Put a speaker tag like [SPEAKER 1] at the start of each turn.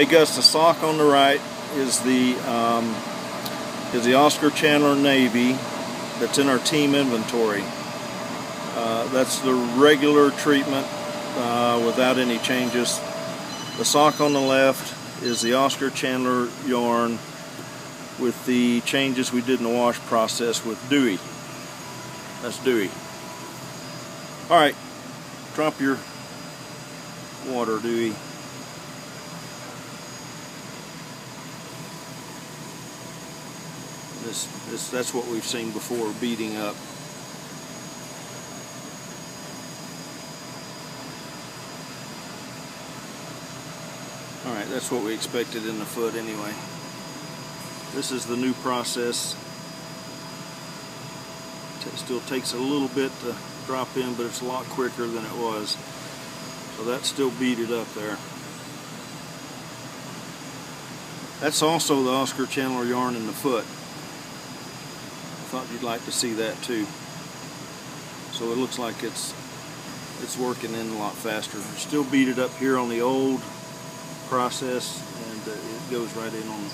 [SPEAKER 1] Hey Gus, the sock on the right is the um, is the Oscar Chandler Navy that's in our team inventory. Uh, that's the regular treatment uh, without any changes. The sock on the left is the Oscar Chandler yarn with the changes we did in the wash process with Dewey. That's Dewey. Alright, drop your water, Dewey. This, this, that's what we've seen before, beating up. Alright, that's what we expected in the foot anyway. This is the new process. It still takes a little bit to drop in, but it's a lot quicker than it was. So that's still beaded up there. That's also the Oscar Chandler yarn in the foot. Thought you'd like to see that too. So it looks like it's it's working in a lot faster. Still beat it up here on the old process and uh, it goes right in on,